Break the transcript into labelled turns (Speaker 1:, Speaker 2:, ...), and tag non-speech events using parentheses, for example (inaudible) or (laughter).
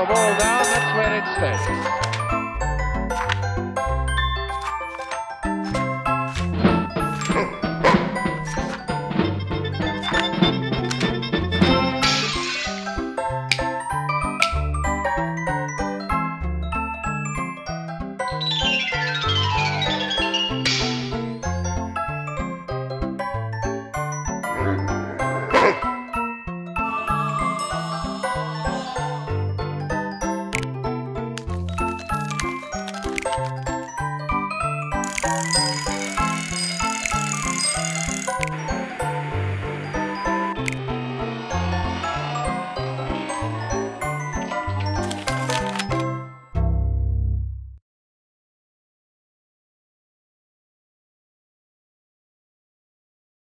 Speaker 1: the ball down, that's where it stays. Thank (laughs)